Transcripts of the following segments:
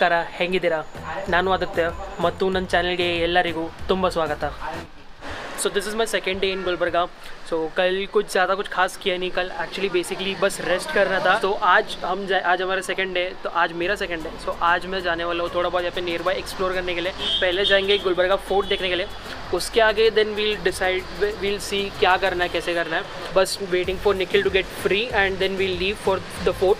ಎಲ್ಲರಿಗೂ ನಮಸ್ಕಾರ ಹೆಂಗಿದ್ದೀರಾ ನಾನು ಆದಿತ್ಯ ಮತ್ತು ನನ್ನ ಚಾನಲ್ಗೆ ಎಲ್ಲರಿಗೂ ತುಂಬ ಸ್ವಾಗತ so this is my second day in Gulbarga so कल कुछ ज़्यादा कुछ खास किया नहीं कल एक्चुअली बेसिकली बस रेस्ट करना था तो आज हम जा- आज हमारा सेकेंड डे तो आज मेरा सेकेंड डे सो आज मैं जाने वाला हूँ थोड़ा बहुत यहाँ पे नियर बाय एक्सप्लोर करने के लिए पहले जाएंगे गुलबर्गा फोर्ट देखने के लिए उसके आगे then we'll decide we'll see क्या करना है कैसे करना है बस waiting for Nikhil to get free and then we'll leave for the fort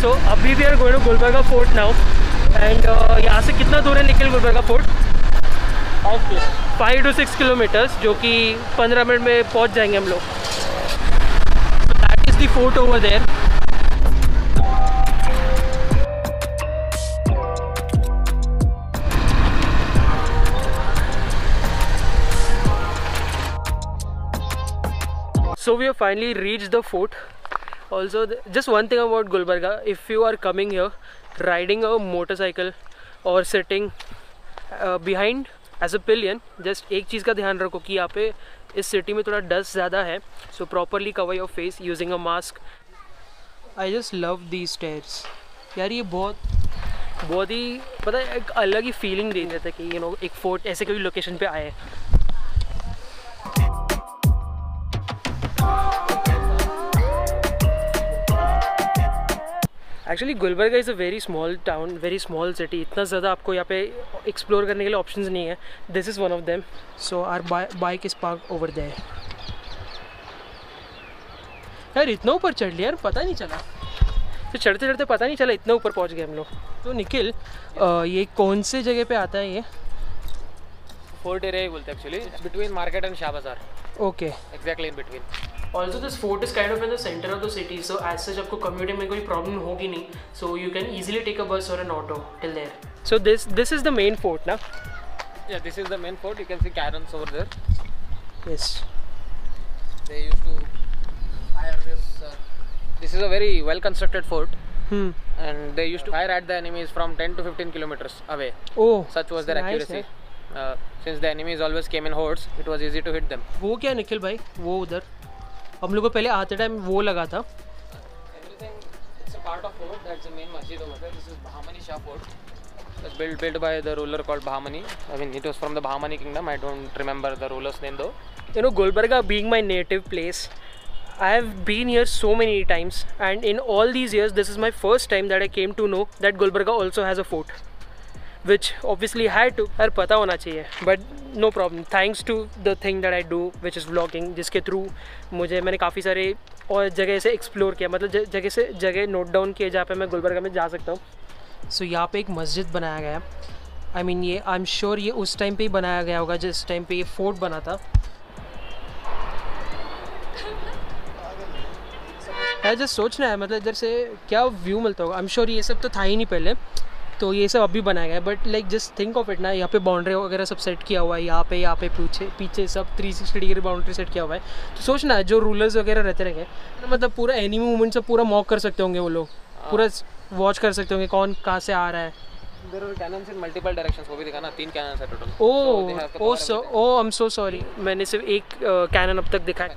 so अभी we are going to Gulbarga fort now and यहाँ से कितना दूर है Nikhil Gulbarga fort five to six kilometers जो कि पंद्रह मिनट में पहुँच जाएँगे हम लोग. That is the fort over there we have finally reached the fort. Also, th- just one thing about Gulbarga: if you are coming here, riding a motorcycle or sitting uh, behind as a pillion, just एक चीज़ का ध्यान रखो कि यहाँ पे इस city में थोड़ा डस्ट ज़्यादा है so properly cover your face using a mask I just love the stairs यार ये बहुत बहुत ही पता है एक अलग ही फीलिंग दे देता है कि यू नो एक फोर्ट ऐसे कोई लोकेशन पे आए actually Gulbarga is a very small town very small city इतना ज़्यादा आपको यहाँ पे एक्सप्लोर करने के लिए ऑप्शन नहीं है. This is one of them so our bike is park over there यार इतना ऊपर चढ़ लिया यार पता नहीं चला। फिर चढ़ते चढ़ते पता नहीं चला इतना ऊपर पहुँच गए हम लोग। तो निखिल ये कौन से जगह पे आता है ये? फोर्ट एरिया ही बोलते हैं actually between market and Shah Bazaar okay exactly in between Also this fort is kind of in the centre of the city so as such आपको कम्यूटिंग में कोई प्रॉब्लम होगी नहीं so you can easily take a bus और an auto till there so this this is the main fort ना Yeah, this is the main fort. You can see cannons over there. Yes They used to fire this. Uh, this is a very well constructed fort, hmm and they used to fire at the enemies from 10 to 15 kilometers away. Oh Such was their Nice, accuracy. Uh, since the enemies always came in hordes, it was easy to hit them. वो क्या निखिल भाई वो उधर हम लोग को पहले आते टाइम वो लगा था it's part of fort. That's the main masjid over there. This is Bahamani Shah Fort. It built, built by the ruler called Bahamani. I mean, it was from the Bahamani kingdom. I don't remember the ruler's name though. you know gulbarga being my native place i have been here so many times and in all these years this is my first time that i came to know that gulbarga also has a fort which obviously had to यार पता होना चाहिए। But no problem thanks to the thing that I do which is vlogging जिसके through मुझे मैंने काफ़ी सारे और जगह से एक्सप्लोर किया। मतलब जगह से जगह नोट डाउन किए जहाँ पे मैं गुलबर्गा में जा सकता हूँ। सो so, यहाँ पे एक मस्जिद बनाया गया। आई I मीन mean, ये आई एम श्योर ये उस टाइम पे ही बनाया गया होगा जिस टाइम पे ये फोर्ट बना था। यार जस्ट सोचना है मतलब इधर से क्या व्यू मिलता होगा। आई एम श्योर ये सब तो था ही नहीं पहले। तो ये सब अभी बनाया गया है। But like just think of it ना यहाँ पे बाउंड्री वगैरह सब सेट किया हुआ है यहाँ पे यहाँ पे पीछे पीछे सब 360 डिग्री बाउंड्री सेट किया हुआ है। तो सोचना है जो रूलर्स वगैरह रहते रहेंगे मतलब पूरा एनिमी मूवमेंट सब पूरा मॉक कर सकते होंगे वो लोग। पूरा वॉच कर सकते होंगे कौन कहाँ से आ रहा है। There are cannons in multiple directions. वो भी दिखा ना तीन cannons है total. एम सो सॉरी मैंने सिर्फ़ एक कैनन अब तक दिखा है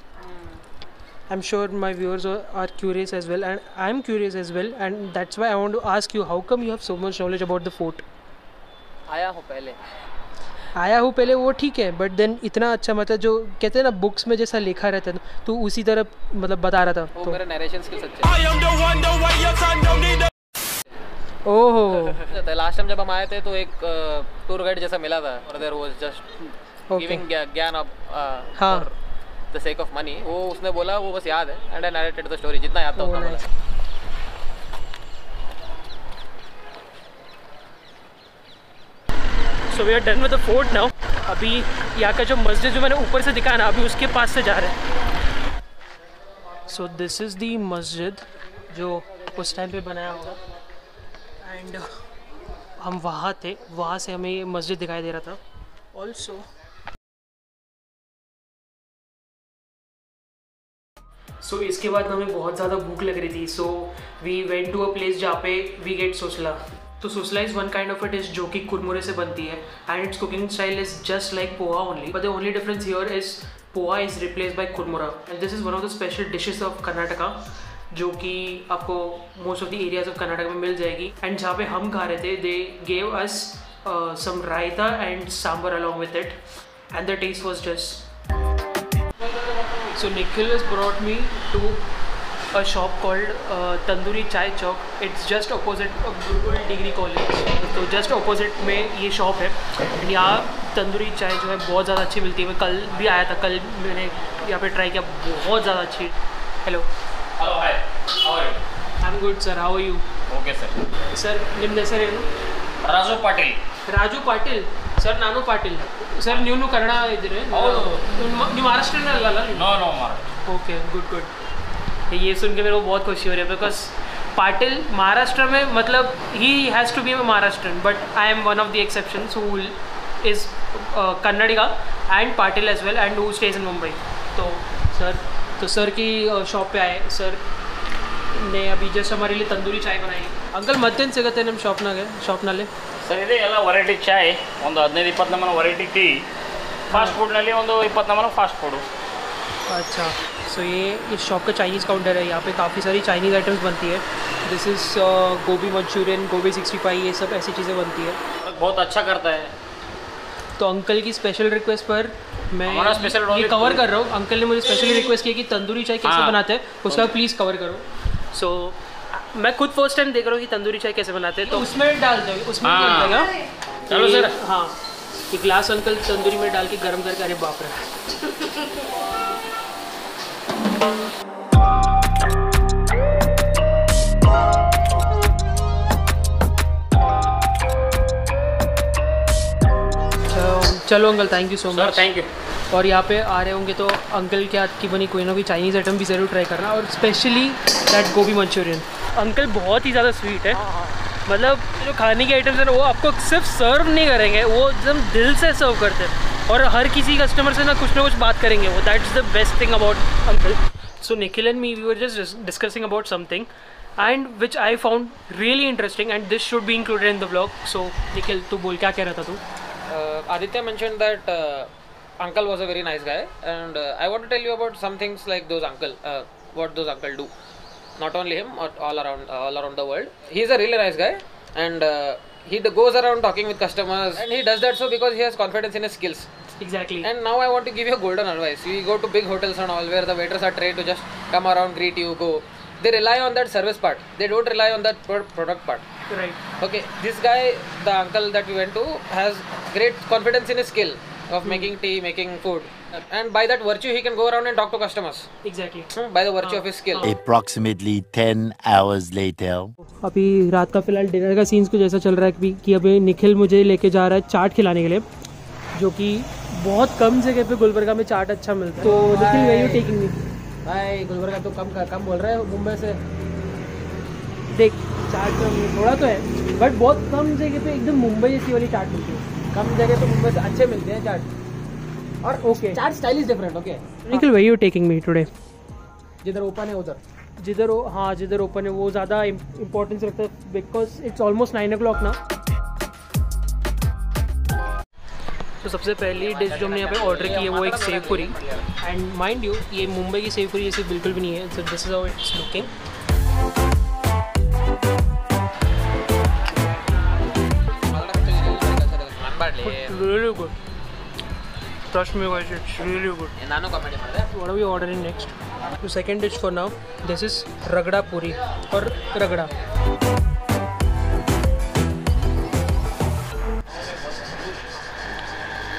I'm sure my viewers are curious as well, and I'm curious as well, and that's why I want to ask you, how come you have so much knowledge about the fort? आया हूँ पहले आया हूँ पहले वो ठीक है but then इतना अच्छा मतलब जो कहते हैं ना बुक्स में जैसा लिखा रहता है तो उसी तरह मतलब बता रहा था तो। ओहो लास्ट टाइम जब हम आए थे तो एक मिला था द सेक ऑफ़ मनी वो उसने बोला, वो बस याद है। And I narrated the story जितना याद था उतना बोला। So we are done with the fort now अभी यहाँ का जो मस्जिद जो मैंने ऊपर से दिखाया ना, अभी उसके पास से जा रहे हैं। सो दिस इज़ दी मस्जिद जो उस टाइम पे बनाया होगा एंड हम वहाँ थे, वहाँ से हमें ये मस्जिद दिखाई दे रहा था। ऑल्सो सो so, इसके बाद हमें बहुत ज़्यादा भूख लग रही थी. So we went to a place जहाँ पे वी गेट सोसला. तो susla is one kind of a dish जो कि कुरमुरे से बनती है. And its cooking style is just like poha only but the only difference here is poha is replace by कुरमुरा. And this is one of the special dishes of Karnataka जो कि आपको most of the areas of Karnataka में मिल जाएगी. And जहाँ पे हम खा रहे थे they gave us some raita and sambar along with it and the taste was just so Nikhil is brought me to a shop called Tandoori Chai Chowk it's just opposite Gurukul degree college तो just opposite में ये shop है। And यहाँ तंदूरी चाय जो है बहुत ज़्यादा अच्छी मिलती है। मैं कल भी आया था। कल मैंने यहाँ पे ट्राई किया। बहुत ज़्यादा अच्छी। Hello hello hi I am good sir how you okay sir sir निम्न सर राजू पाटिल राजू पाटिल ಸರ್ ನಾನು ಪಾಟೀಲ್ ಸರ್ ನೀವು ಕನ್ನಡ ಇದ್ದೀರಿ ಹೌದು. ನೀವು ನೀವು ಮಹಾರಾಷ್ಟ್ರನೇ ಅಲ್ಲಲ್ಲ ನೀವು No, no, Mara. Okay good good ये सुन के मेरे को बहुत खुशी हो रही है बिकॉज पाटिल महाराष्ट्र में मतलब ही has to be Maharashtrian but I am one of the exception who is Kannadiga and Patil as well and who stays in Mumbai तो सर तो सर की शॉप पे आए सर ने अभी जस्ट हमारे लिए तंदूरी चाय बनाई अंकल ಮತ್ತೇನು ಸಿಗುತ್ತೆ ನಿಮ್ಮ ಶಾಪ್ನಾಗೆ ಶಾಪ್ನಲ್ಲಿ ಸರ್ ಇದೆ ಎಲ್ಲ ವೆರೈಟಿ ಚಾಯ್ ಒಂದು ಹದಿನೈದು ಇಪ್ಪತ್ತು ನಮೂನ ವೆರೈಟಿ ಟೀ ಫಾಸ್ಟ್ ಫುಡ್ನಲ್ಲಿ ಒಂದು ಇಪ್ಪತ್ತು ನಮೂನ ಫಾಸ್ಟ್ ಫುಡು अच्छा सो ये इस शॉप का चाइनीज़ काउंटर है यहाँ पे काफ़ी सारी चाइनीज़ आइटम्स बनती है this is gobi Manchurian gobi sixty five ये सब ऐसी चीज़ें बनती है बहुत अच्छा करता है तो अंकल की स्पेशल रिक्वेस्ट पर मैं हमारा special ये only कवर कर रहा हूँ अंकल ने मुझे स्पेशली रिक्वेस्ट किया कि तंदूरी चाय कैसे हाँ। बनाते हैं उसका प्लीज़ कवर करो सो so, मैं खुद फ़र्स्ट टाइम देख रहा हूँ कि तंदूरी चाय कैसे बनाते हैं तो उसमें डाल दो उसमें हाँ। चलो सर। हाँ। ये ग्लास अंकल तंदूरी में डाल के गर्म करके अरे बाप रे। चलो- चलो uncle thank you so much thank you और यहाँ पे आ रहे होंगे तो अंकल के हाथ की बनी कोई ना कोई चाइनीज़ आइटम भी ज़रूर ट्राई करना और specially that gobi manchurian. Uncle बहुत ही ज़्यादा स्वीट है। मतलब जो खाने की आइटम्स है ना वो आपको सिर्फ़ सर्व नहीं करेंगे वो एकदम दिल से सर्व करते हैं। और हर किसी कस्टमर से ना कुछ ना कुछ बात करेंगे वो। That is the best thing about uncle. So Nikhil and me we were just discussing about something and which I found really interesting and this should be included in the blog so Nikhil तू बोल क्या कह रहा था तू? Aditya mansion uh, uncle was a very nice guy, and uh, I want to tell you about some things like those uncle, uh, what those uncle do. Not only him, but all around all around the world. He's a really nice guy, and uh, he goes around talking with customers, and he does that so because he has confidence in his skills. Exactly. And now I want to give you a golden advice. You go to big hotels and all where the waiters are trained to just come around, greet you, go. They rely on that service part. They don't rely on that product part. Right. Okay. This guy, the uncle that we went to, has great confidence in his skill. Of making tea, making food, and by that virtue, he can go around and talk to customers. Exactly hmm, by the virtue of his skill. Approximately 10 hours later. अभी रात का फ़िलहाल dinner का scenes कुछ ऐसा चल रहा है कि, कि अभी निखिल मुझे लेके जा रहा है चाट खिलाने के लिए जो कि बहुत कम जगह पे गुलबर्गा में चाट अच्छा मिलता है। तो निखिल वही टेकिंग मी भाई गुलबर्गा तो कम कम बोल रहे हो मुंबई से। देख चाट तो थोड़ा तो है बट बहुत कम जगह पे एकदम मुंबई जैसी वाली चाट मिलती है। कम जगह पे मुंबई से अच्छे मिलते हैं चाट और okay chaat style is different okay Nikhil वही यू टेकिंग मी टुडे जिधर ओपन है उधर। जिधर वो हाँ जिधर ओपन है वो ज़्यादा इंपॉर्टेंस रखता है because it's almost nine o'clock ना। तो सबसे पहली डिश जो हमने यहाँ पे ऑर्डर की है वो एक सेव पूरी। एंड माइंड यू ये मुंबई की सेव पूरी जैसी बिल्कुल भी नहीं है so this is how it's looking really good. Trust me guys, it's really good. What are we ordering next? The second dish for now, this is ragda puri or ragda.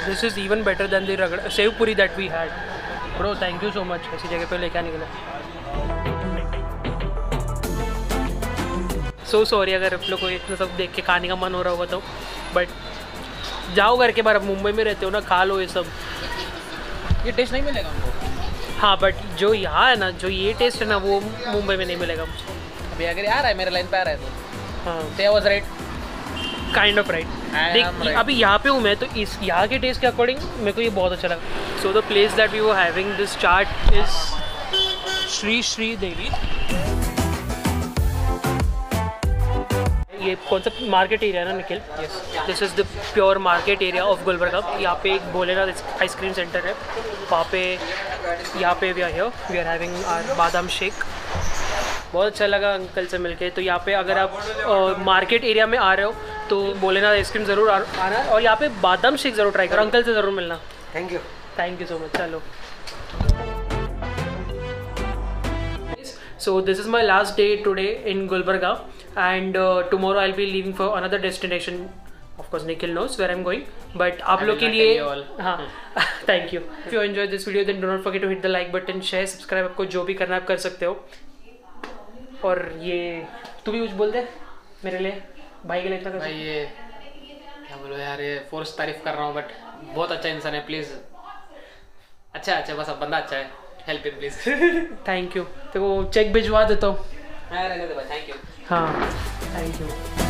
This is even better than the ragda, sev puri that we had. Bro, thank you so much. ऐसी जगह पे लेके आने के लिए सो so sorry अगर आप लोग को इतना सब देख के खाने का मन हो रहा होगा तो बट जाओ घर के बार अब मुंबई में रहते हो ना खा लो ये सब। ये टेस्ट नहीं मिलेगा हमको? हाँ बट जो यहाँ है ना जो ये टेस्ट है ना वो मुंबई में नहीं मिलेगा मुझे। अभी अगर आ रहा है मेरे लाइन पे आ रहा है तो। हाँ। राइट काइंड ऑफ़ राइट देख. अभी यहाँ पे हूँ मैं तो इस यहाँ के टेस्ट के अकॉर्डिंग मेरे को ये बहुत अच्छा लगा। So the place that we were having this chaat is Shri Shri Devi ये कौन सा मार्केट एरिया है ना Nikhil? This is the pure market area of Gulbarga यहाँ पे एक भोलेनाथ आइसक्रीम सेंटर है। वहाँ पे यहाँ पे we are here we are having our badam shake. बहुत अच्छा लगा अंकल से मिलके। तो यहाँ पे अगर आप मार्केट एरिया में आ रहे हो तो भोलेनाथ आइसक्रीम ज़रूर आ- आना और यहाँ पे बादाम शेक ज़रूर ट्राई करो। अंकल से ज़रूर मिलना। Thank you thank you so much चलो। So this is my last day today in Gulbarga. And tomorrow I be leaving for another destination of course Nikhil knows where am going but आप लोग के लिए हाँ thank you if you enjoy this video then do not for to hit the like button share subscribe आपको जो भी करना आप कर सकते हो. और ये तू भी कुछ बोल दे मेरे लिए भाई के लिए इतना भाई ये क्या बोलो यार ये फोर्स तारीफ़ कर रहा हूँ बट बहुत अच्छा इंसान है प्लीज़ अच्छा अच्छा बस अब बंदा अच्छा है. Help him please thank you तो चेक भिजवा देता हूँ. थैंक यू हाँ थैंक यू